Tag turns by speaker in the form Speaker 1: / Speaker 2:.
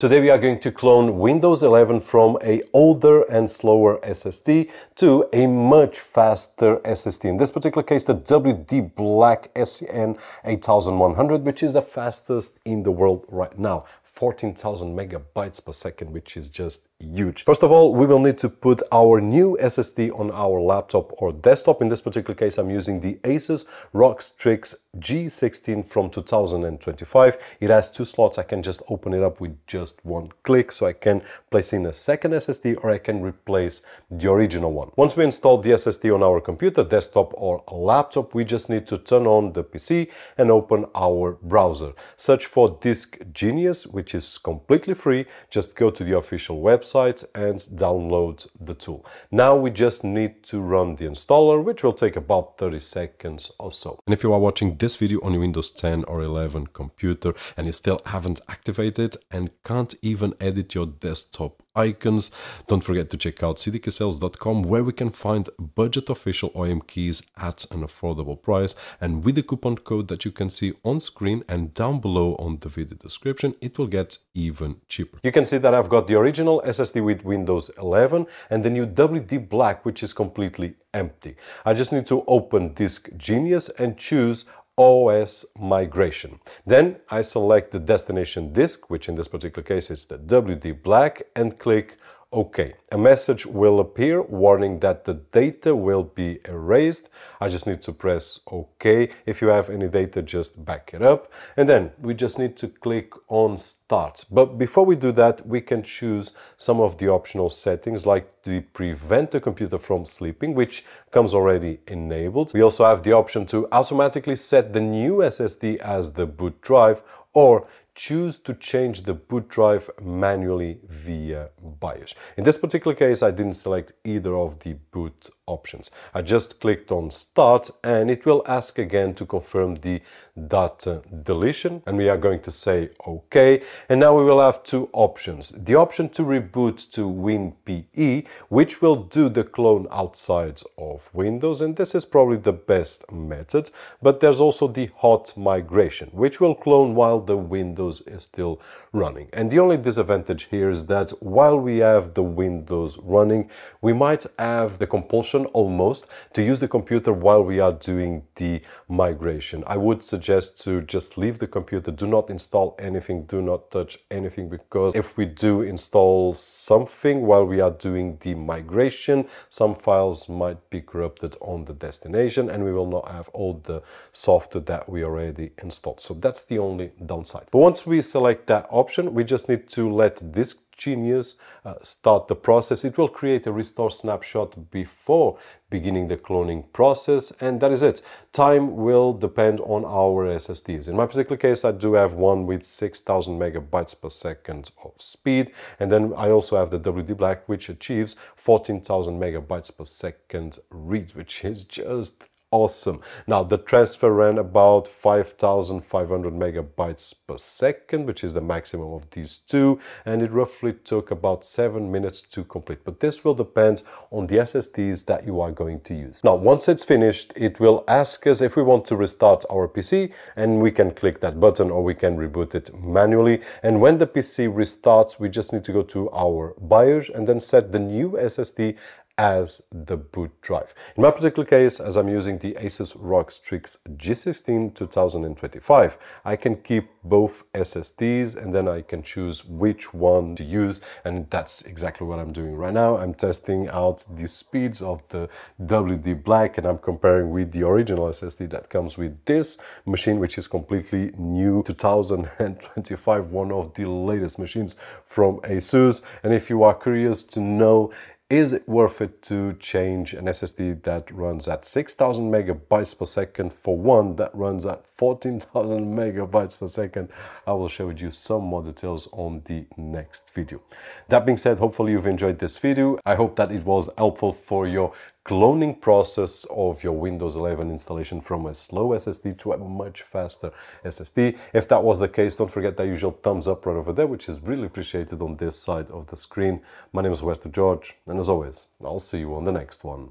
Speaker 1: Today we are going to clone Windows 11 from a older and slower SSD to a much faster SSD. In this particular case, the WD Black SCN 8100, which is the fastest in the world right now. 14,000 megabytes per second, which is just huge. First of all, we will need to put our new SSD on our laptop or desktop. In this particular case, I'm using the Asus ROG Strix G16 from 2025. It has two slots. I can just open it up with just one click. So I can place in a second SSD or I can replace the original one. Once we install the SSD on our computer, desktop or laptop, we just need to turn on the PC and open our browser. Search for Disk Genius, which which is completely free. Just go to the official website and download the tool. Now we just need to run the installer, which will take about 30 seconds or so. And if you are watching this video on your Windows 10 or 11 computer and you still haven't activated and can't even edit your desktop icons. Don't forget to check out cdkeysales.com where we can find budget official OEM keys at an affordable price and with the coupon code that you can see on screen and down below on the video description it will get even cheaper. You can see that I've got the original SSD with Windows 11 and the new WD Black which is completely empty. I just need to open Disk Genius and choose OS migration. Then I select the destination disk, which in this particular case is the WD Black, and click OK. A message will appear warning that the data will be erased. I just need to press OK. If you have any data, just back it up. And then we just need to click on Start. But before we do that, we can choose some of the optional settings like the prevent the computer from sleeping, which comes already enabled. We also have the option to automatically set the new SSD as the boot drive or choose to change the boot drive manually via BIOS. In this particular case, I didn't select either of the boot options. I just clicked on start and it will ask again to confirm the data deletion and we are going to say OK. And now we will have two options. The option to reboot to WinPE, which will do the clone outside of Windows and this is probably the best method. But there's also the hot migration, which will clone while the Windows is still running. And the only disadvantage here is that while we have the Windows running, we might have the compulsion almost to use the computer while we are doing the migration. I would suggest to just leave the computer, do not install anything, do not touch anything because if we do install something while we are doing the migration, some files might be corrupted on the destination and we will not have all the software that we already installed. So that's the only downside. But once we select that option, we just need to let this Genius uh, start the process. It will create a restore snapshot before beginning the cloning process and that is it. Time will depend on our SSDs. In my particular case, I do have one with 6000 megabytes per second of speed and then I also have the WD Black which achieves 14,000 megabytes per second reads, which is just awesome. Now the transfer ran about 5,500 megabytes per second, which is the maximum of these two, and it roughly took about seven minutes to complete. But this will depend on the SSDs that you are going to use. Now, once it's finished, it will ask us if we want to restart our PC, and we can click that button or we can reboot it manually. And when the PC restarts, we just need to go to our BIOS and then set the new SSD as the boot drive. In my particular case, as I'm using the Asus ROG Strix G16 2025, I can keep both SSDs and then I can choose which one to use and that's exactly what I'm doing right now. I'm testing out the speeds of the WD Black and I'm comparing with the original SSD that comes with this machine which is completely new 2025 one of the latest machines from Asus and if you are curious to know is it worth it to change an SSD that runs at 6000 megabytes per second for one that runs at 14,000 megabytes per second? I will share with you some more details on the next video. That being said, hopefully you've enjoyed this video. I hope that it was helpful for your cloning process of your Windows 11 installation from a slow SSD to a much faster SSD. If that was the case, don't forget that usual thumbs up right over there, which is really appreciated on this side of the screen. My name is Roberto Jorge, and as always, I'll see you on the next one.